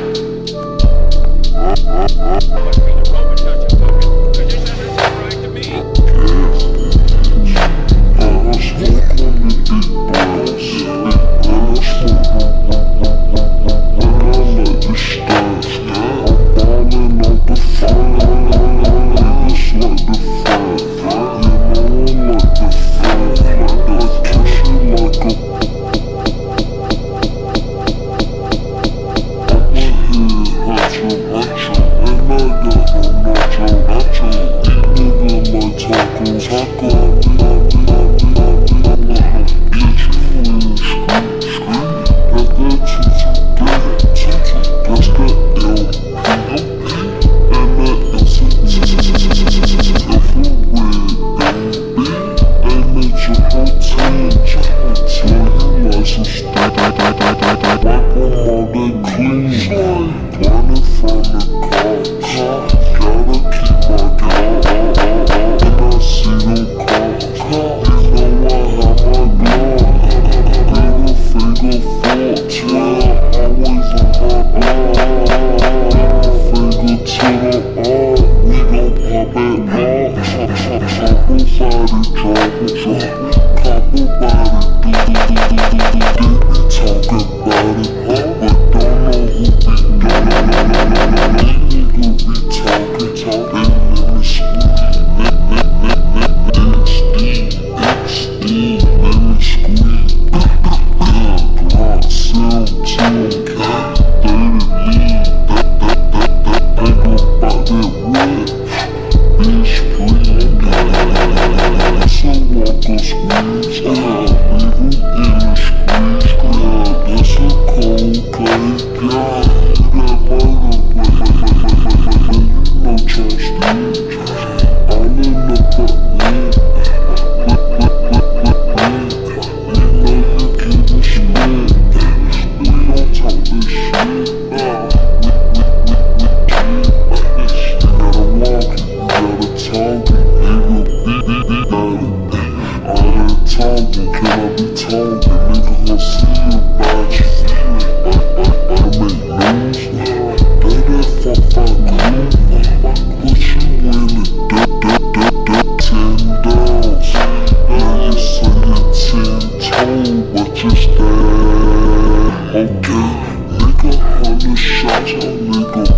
Clean. Couple sided, triple I'm body. shots, I'll